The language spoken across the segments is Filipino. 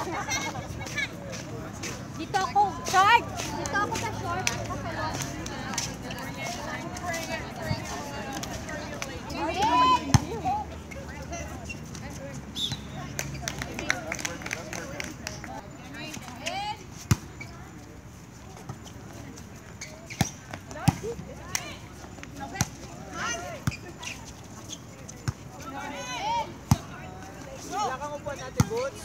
Dito ako. Short! Dito ako sa short. Okay. Wala kang upuan natin, Boots.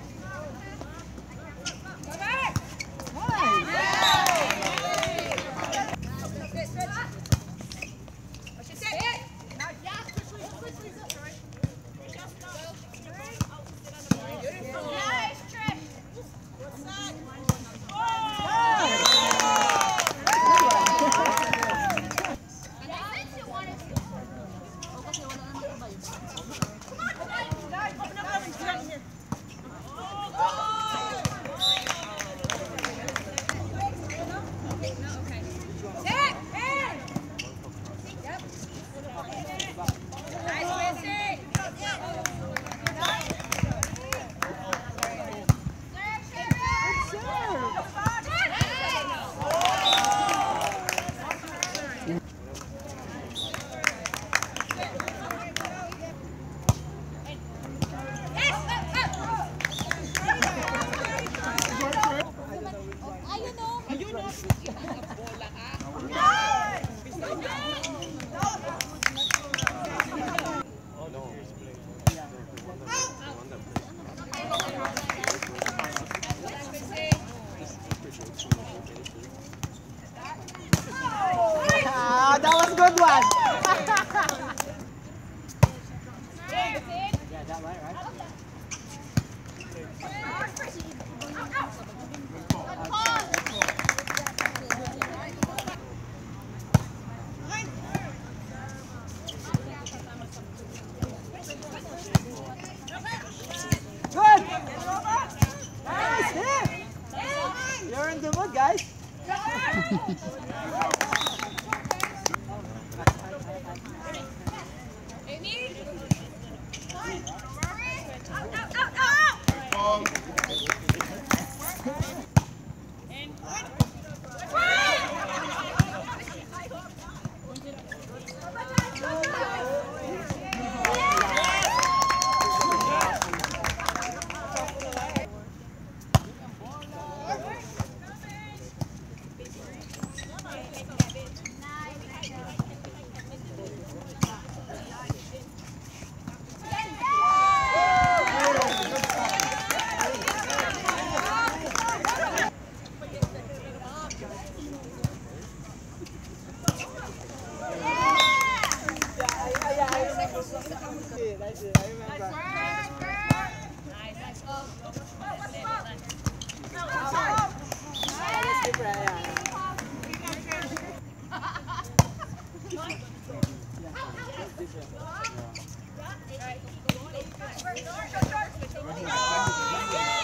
Right.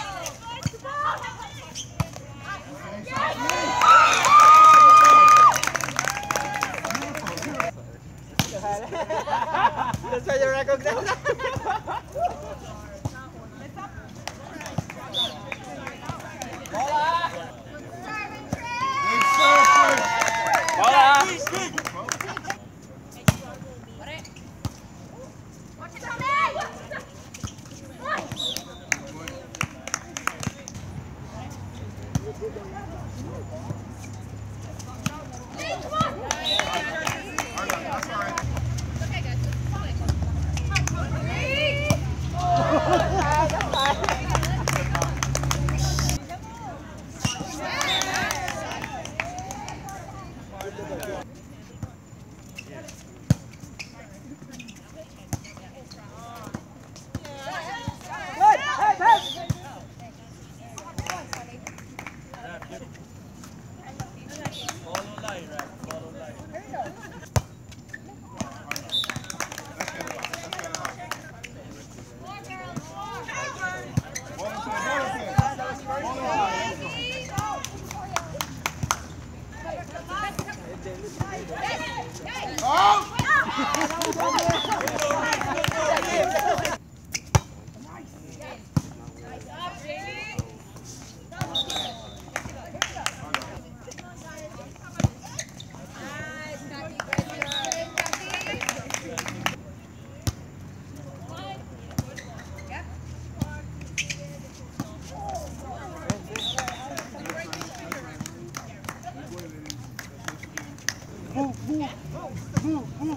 うんうん